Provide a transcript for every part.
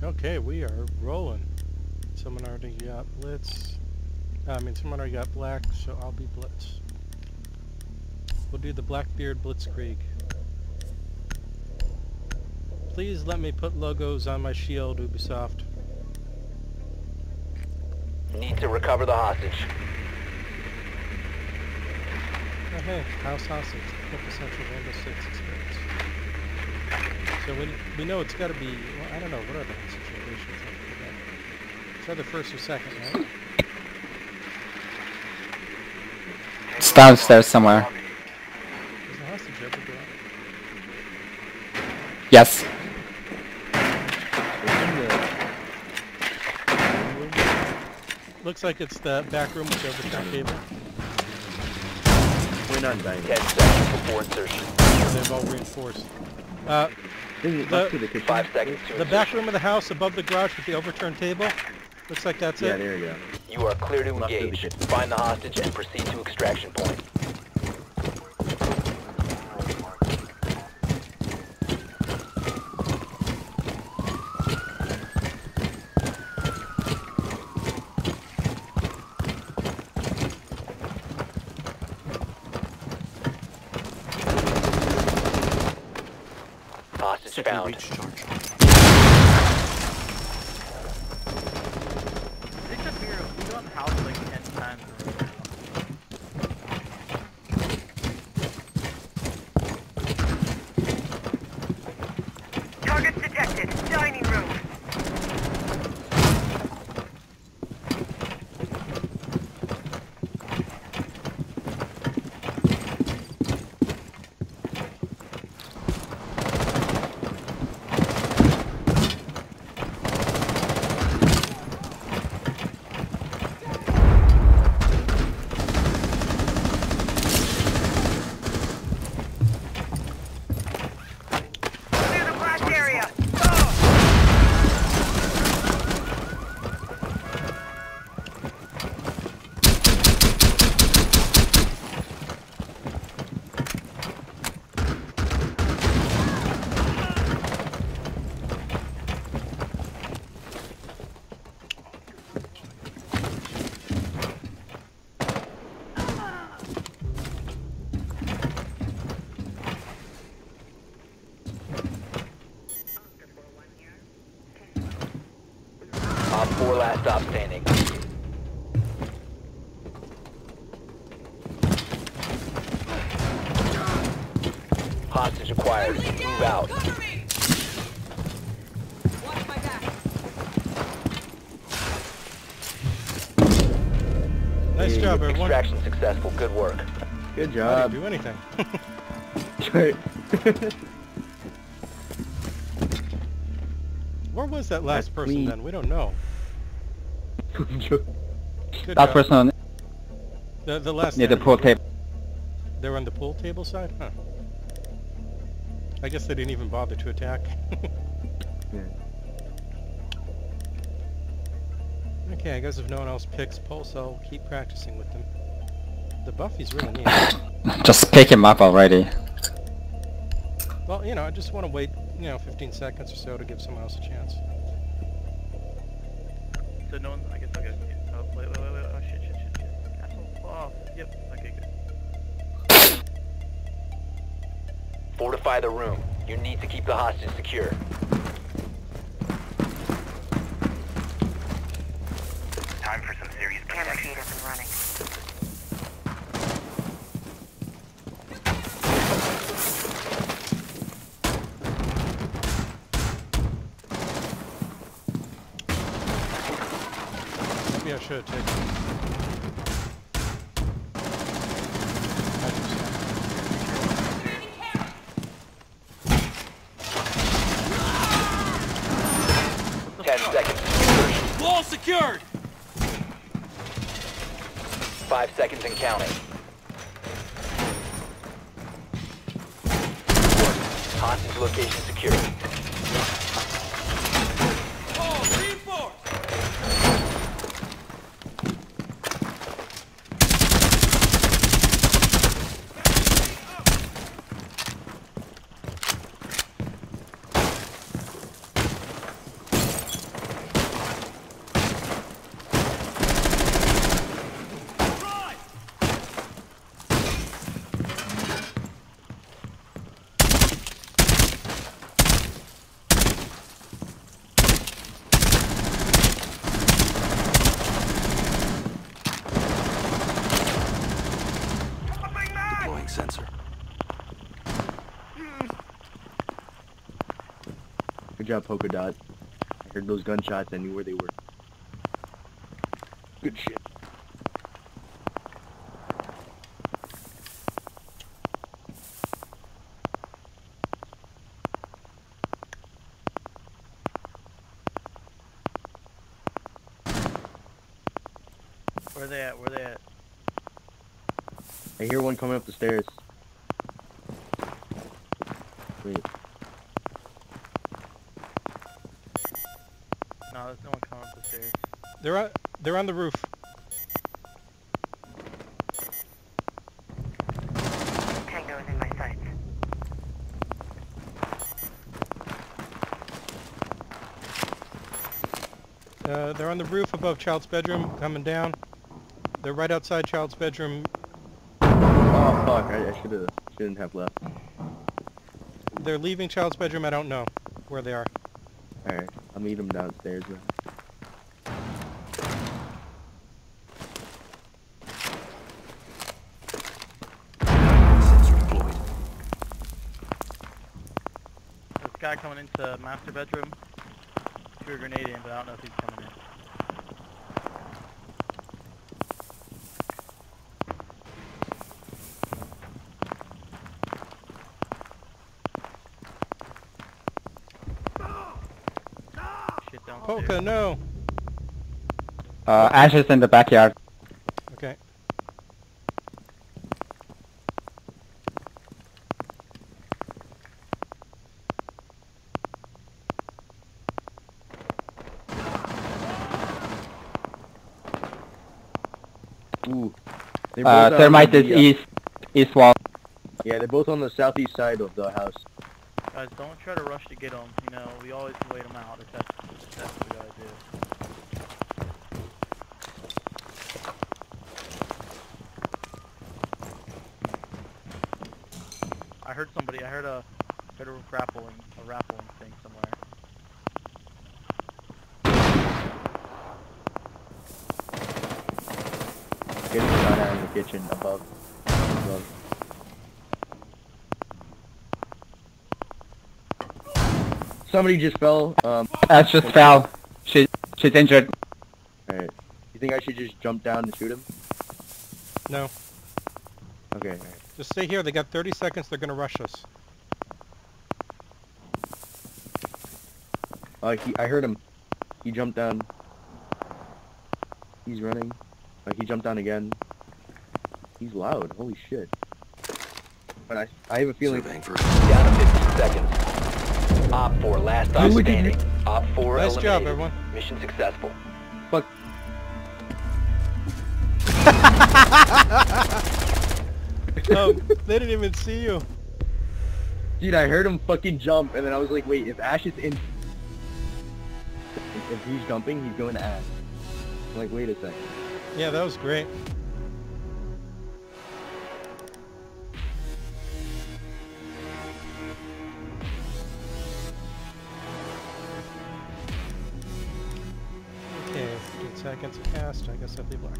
Okay, we are rolling. Someone already got Blitz. I mean, someone already got Black, so I'll be Blitz. We'll do the Blackbeard Blitzkrieg. Please let me put logos on my shield, Ubisoft. Need to recover the hostage. Oh, hey, house hostage. Quintessential Rainbow Six experience. So we, we know it's got to be, well, I don't know, what are the hostage locations? I forget. It's either first or second, right? It's downstairs somewhere. Is the hostage ever go? Yes. Looks like it's the back room with the overturned table. We're not dying. 10 seconds before insertion. So they've all reinforced. Uh, The- back to the kitchen. 5 seconds to the back room of the house above the garage with the overturned table. Looks like that's Yeah, it. there you go. You are clear to Left of the engage. Find the hostage and proceed to extraction point. Hostage found. They took me, we got in the house like 10 times. in a row. Targets detected. Dining room. Clear the blast area. Op 4 last stop standing. Hostage acquired. Move out. Nice job, everyone. Extraction successful. Good work. Good I job. didn't do anything. Right. Where was that last That's person clean. then? We don't know. Good That job. person on The, the last near the pool table. They were on the pool table side? Huh. I guess they didn't even bother to attack. Yeah. okay, I guess if no one else picks Pulse, I'll keep practicing with them. The Buffy's really neat. Just pick him up already. well, you know, I just want to wait, you know, 15 seconds or so to give someone else a chance. So no one, I guess I'll get Oh, wait, wait, wait, wait. Oh, shit. Fortify the room. You need to keep the hostage secure. Time for some serious camera feed up and running. Maybe I should have taken I just- Ten seconds. Insertion. Wall secured! Five seconds and counting. Hostage location secured. Got polka dot. I heard those gunshots. I knew where they were. Good shit. Where they at? Where they at? I hear one coming up the stairs. Wait, No, there's no one coming up the stairs. They're on, they're on the roof. Tango is in my sights. Uh, they're on the roof above Child's bedroom, coming down. They're right outside Child's bedroom. oh fuck! I, I should have shouldn't have left. They're leaving Child's bedroom. I don't know where they are. All right, I'll meet them downstairs. Then. This guy coming into master bedroom. Threw a grenade in, but I don't know if he's coming in. Shit downstairs. Polka, no. Uh, Ash is in the backyard. Ooh. They're Uh, thermite is the, uh, east, east wall. Yeah, they're both on the southeast side of the house. Guys, don't try to rush to get them. You know, we always wait them out if that's, if that's what we gotta do. I heard somebody. I heard a heard a grappling, a raffling thing somewhere. Getting shot at in the kitchen above. above. Somebody just fell. Um, Ash just fell. She, she's injured. alright. You think I should just jump down and shoot him? No. Okay, alright. Just stay here. They got 30 seconds. They're gonna rush us. Uh, he, I heard him. He jumped down. He's running. Uh, he jumped down again. He's loud. Holy shit. But I, I have a feeling. Down to 15 seconds. Op 4, last stop Who would standing. Op 4 Nice eliminated. job, everyone. Mission successful. Fuck. Oh, they didn't even see you. Dude, I heard him fucking jump, and then I was like, wait, if Ash is in. If, if he's jumping, he's going to Ash. I'm like, wait a second. Yeah, that was great. Seconds cast. I guess I'll be black.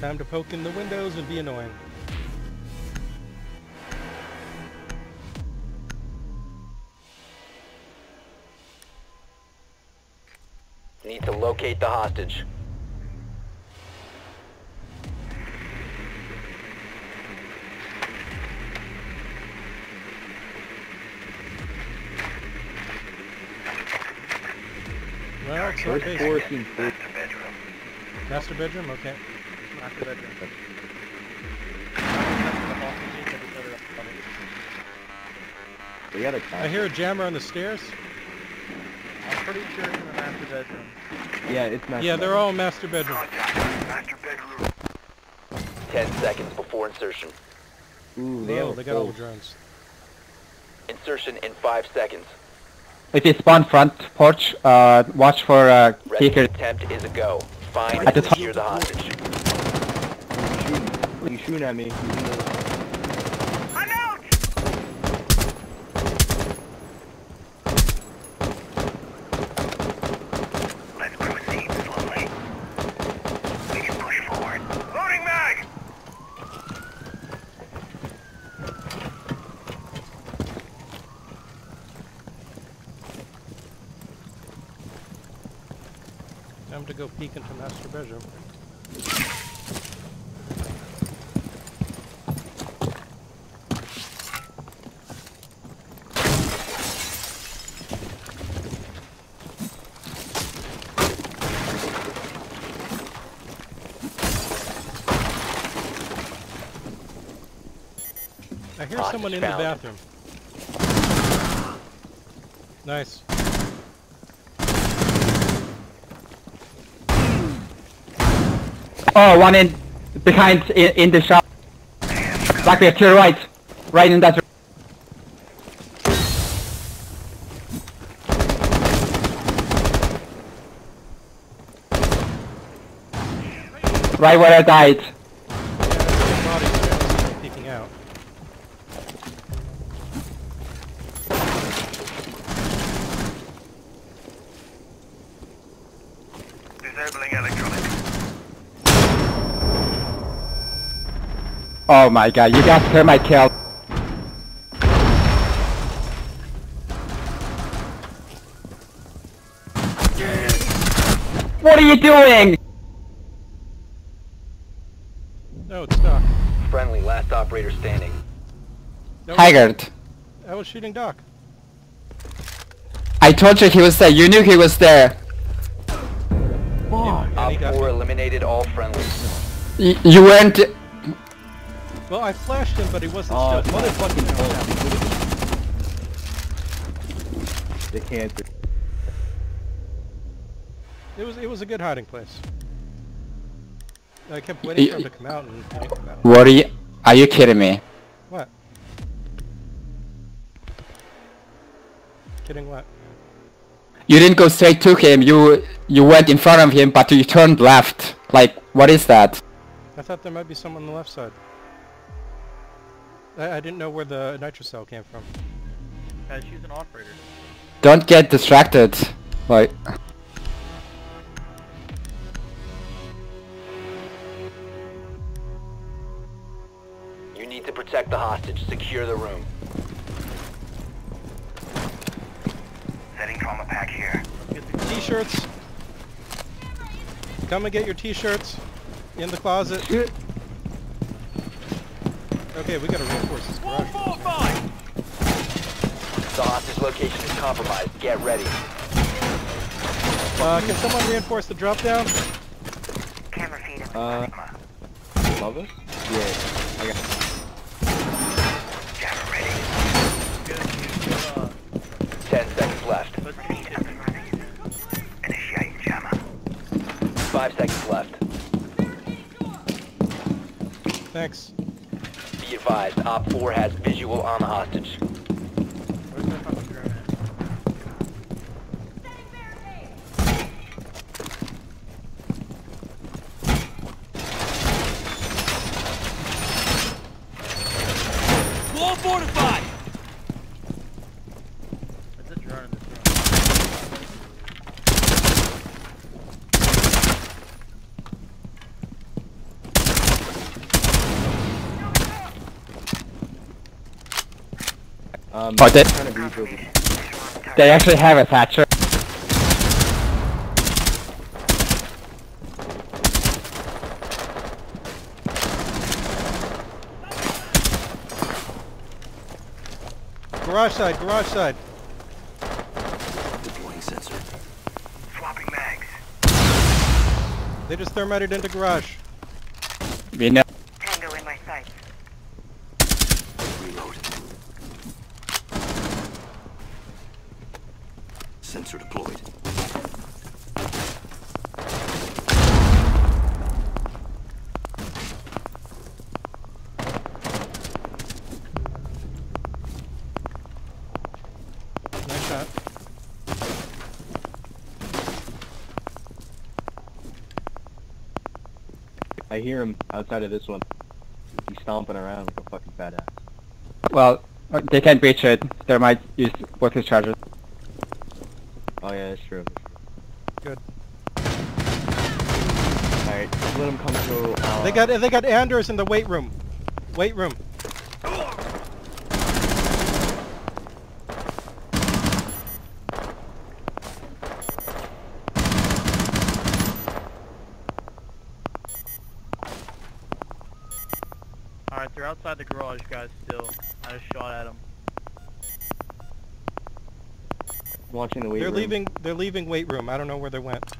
Time to poke in the windows and be annoying. Need to locate the hostage. Well, it's not First basic. four seems. Master bedroom. Master bedroom? Okay. Master bedroom. We got a I hear a jammer on the stairs. I'm pretty sure it's in the master bedroom. Yeah, it's master. Yeah, they're all master bedroom. Oh, master bedroom. 10 seconds before insertion. Ooh, they Oh, have they got all the drones. Insertion in 5 seconds. If you spawn front porch, uh, watch for uh, Rescue seeker. attempt is a go. Find At the and top. secure the hostage. He's shooting. He's shooting at me. He's in the- I'm out! Let's proceed slowly. We can push forward. Loading mag! Time to go peek into master bedroom. I hear someone in the bathroom. Nice. Oh, one in behind in, in the shop. Blackbeard to your right, right in that. Right where I died. Yeah, there's no bodies there. There's someone peeking out. Disabling electronics. Oh my god, you got Thermite kill. What are you doing? No, it's Doc. Friendly, last operator standing. No, Haggard. I was shooting Doc. I told you he was there. You knew he was there. And, and Op 4 eliminated all friendlies. Y- you weren't. Well, I flashed him, but he wasn't Oh, still. motherfucking hell. They can't. It was it was a good hiding place. I kept waiting for him to come out, and he didn't come out. What are you? Are you kidding me? What? Kidding what? You didn't go straight to him. You you went in front of him, but you turned left. Like, what is that? I thought there might be someone on the left side. I, I didn't know where the nitrocell came from. Guys, she's an operator. Don't get distracted. Like, You need to protect the hostage. Secure the room. Setting trauma pack here. T-shirts. Come and get your T-shirts in the closet. Okay, we gotta reinforce this garage. The hostage location is compromised. Get ready. Uh, can someone reinforce the drop down? Camera feed in the Uh, Sigma. Above us? Yeah. I got. Jammer ready. Good, you, you, uh, 10 seconds left. let's Feed up and running. Initiating jammer. 5 seconds left. Thanks. Advised, Op 4 has visual on the hostage. Where's that fucking drone at? There's a drone in this room. Um, Oh, they- trying to breach over. they actually have a Thatcher. Garage side, garage side. Deploying sensor. Swapping mags. They just thermited into garage. We know. Tango in my sights. Sensor deployed. Nice shot. I hear him outside of this one. He's stomping around like a fucking badass. Well, they can't breach it. They might use both his charges. got they got Anders in the weight room. Weight room. Alright, they're outside the garage, guys, still. I just shot at them. Watching the weight they're room. Leaving, they're leaving weight room. I don't know where they went.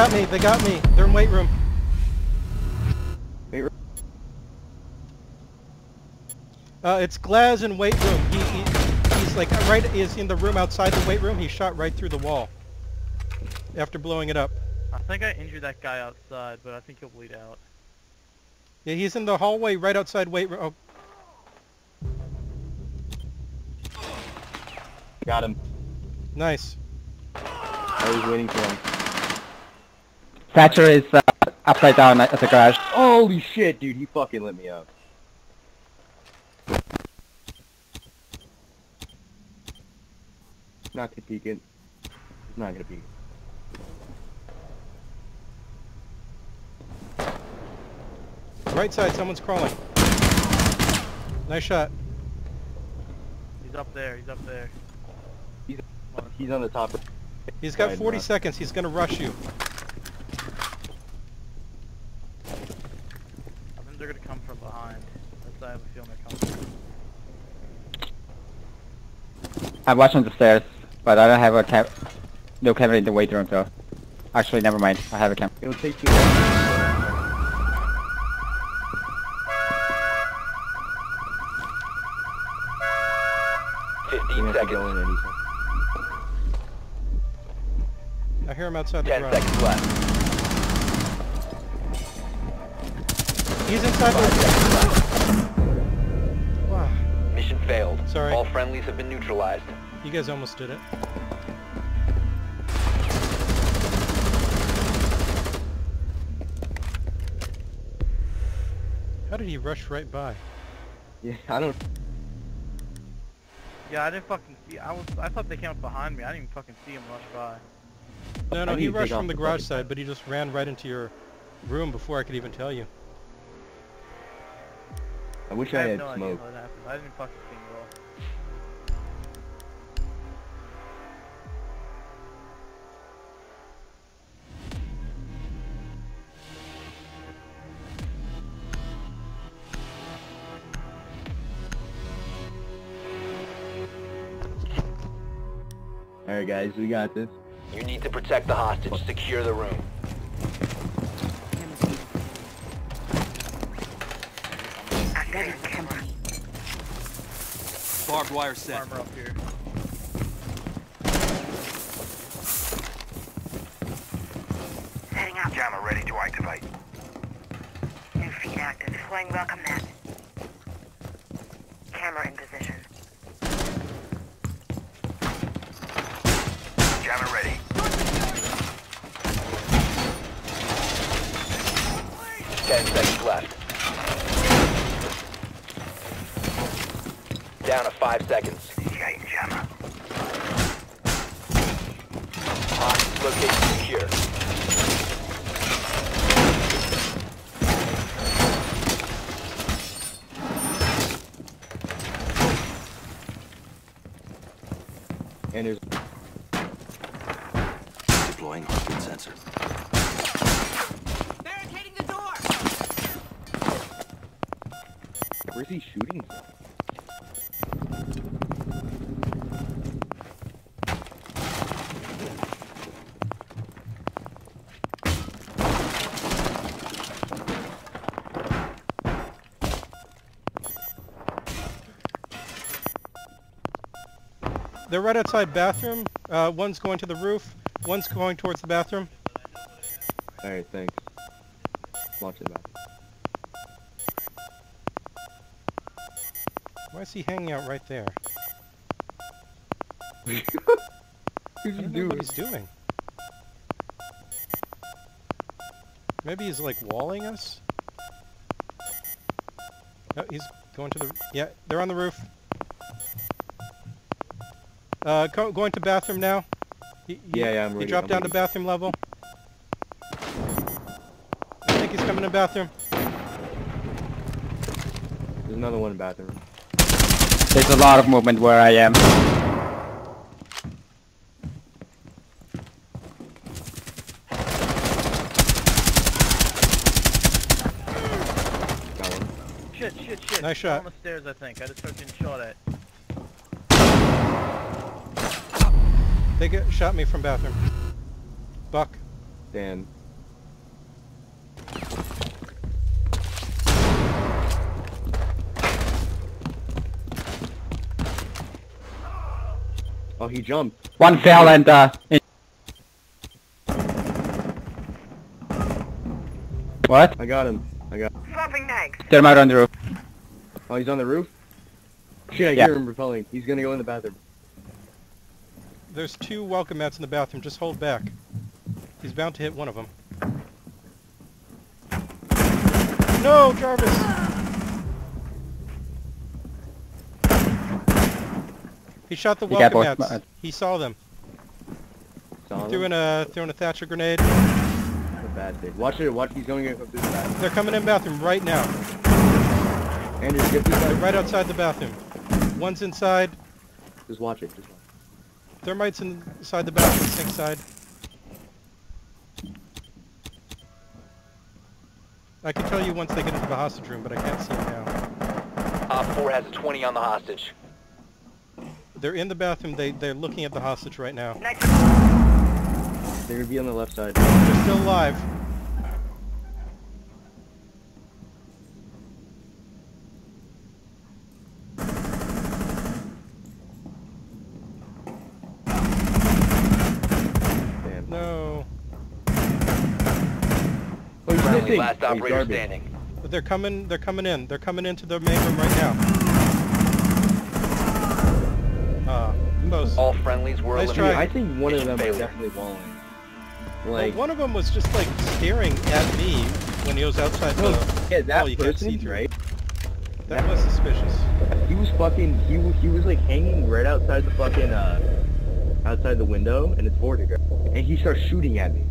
Got me. They got me. They're in weight room. Weight room? Uh, it's Glaz in weight room. He, he he's like right is in the room outside the weight room. He shot right through the wall after blowing it up. I think I injured that guy outside, but I think he'll bleed out. Yeah, he's in the hallway right outside weight room. Oh, Got him. nice. I was waiting for him. Thatcher is uh, upside down at the garage. Holy shit, dude, he fucking lit me up. Not going to peek it. He's not gonna peek. Right side, someone's crawling. Nice shot. He's up there. He's up there. He's on the top. He's got 40 uh, seconds. He's gonna rush you. I think they're gonna come from behind. That's I have a feeling they're coming. I'm watching the stairs, but I don't have a cam. No camera in the weight room, so. Actually, never mind. I have a cam. It'll take too long. We 15 have to go seconds. in any second. I hear him outside the 10 garage. seconds left. He's inside the... Wow. Mission failed. Sorry. All friendlies have been neutralized. You guys almost did it. How did he rush right by? Yeah, I don't. Yeah, I didn't fucking see. I was. I thought they came up behind me. I didn't even fucking see him rush by. No, no, he need to take rushed from the the garage side, but he just ran right into your room before I could even tell you. I wish I, I, had no smoke. how that happened. I didn't fucking see him at all. Alright guys, we got this. You need to protect the hostage. Secure the room. Barbed wire set. Armor up here. Setting up. Jammer ready to activate. New feed active. Flying welcome mat. Camera in position. Jammer ready. Ten seconds left. Down to five seconds. Initiating jammer. Hostage location secure. And there's Deploying heartbeat sensor. Barricading the door! where's he shooting from? They're right outside bathroom. Uh, one's going to the roof. One's going towards the bathroom. Alright, thanks. Watch it back. Why is he hanging out right there? What's I he don't know doing? what he's doing. Maybe he's like walling us? Oh, he's going to the... Yeah, they're on the roof. Uh, go, going to bathroom now. He, he- Yeah, yeah, I'm ready. He ready. dropped I'm down to bathroom level. I think he's coming to bathroom. There's another one in bathroom. There's a lot of movement where I am. Shit, shit, shit. Nice shot. On the stairs, I think. I just started getting shot at. They get shot me from bathroom. Buck. Dan. Oh, he jumped. One fell and uh. in- What? I got him. I got. Swapping mags. Get him out on the roof. Oh, he's on the roof. Shit, I Yeah. hear him repelling. He's gonna go in the bathroom. There's two welcome mats in the bathroom. Just hold back. He's bound to hit one of them. No, Jarvis! He shot the welcome mats. mats. He saw them. Saw him. Threw in a threw in a Thatcher grenade. That's a bad thing. Watch it. Watch. He's going to go through the bathroom. They're coming in bathroom right now. Andrew, get through They're right outside the bathroom. One's inside. Just watch it. Just watch. Thermite's inside the bathroom sink side. I can tell you once they get into the hostage room, but I can't see them now. Op 4 has a 20 on the hostage. They're in the bathroom. They they're looking at the hostage right now. Nice. They're gonna be on the left side. They're still alive. Damn. No, He's Friendly missing. last operator standing. but they're coming. They're coming in. They're coming into the main room right now. Uh, most. All friendlies were Nice eliminated. I think one of them is failure. definitely walling. Well, Like, one of them was just like staring at me when he was outside no, the. yeah, that oh, you can't see through. right? That was suspicious. He was fucking. He wa- he was like hanging right outside the fucking uh, outside the window, and it's Vortiger, and he starts shooting at me.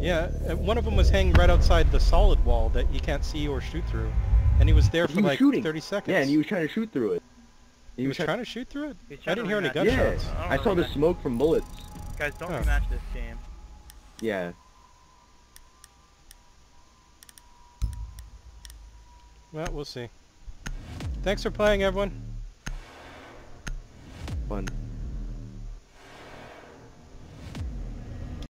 Yeah, uh, one of them was hanging right outside the solid wall that you can't see or shoot through, and he was there for was like shooting. 30 seconds. Yeah, and he was trying to shoot through it. He was trying to shoot through it. I didn't hear any rematch. Yeah, gunshots. I don't I saw the remember. smoke from bullets. Guys, don't Huh. rematch this game. Yeah. Well, we'll see. Thanks for playing, everyone. Fun.